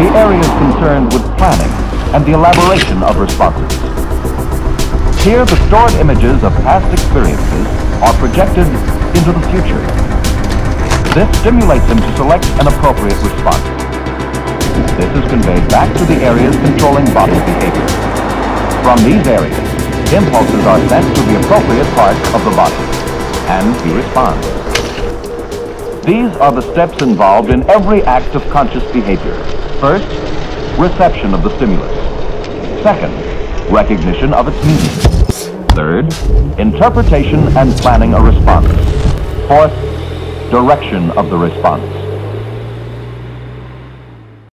The area concerned with planning and the elaboration of responses. Here, the stored images of past experiences are projected into the future. This stimulates them to select an appropriate response. This is conveyed back to the areas controlling body behavior. From these areas, impulses are sent to the appropriate parts of the body, and we respond. These are the steps involved in every act of conscious behavior, First, reception of the stimulus. Second, recognition of its meaning. Third, interpretation and planning a response. Fourth, direction of the response.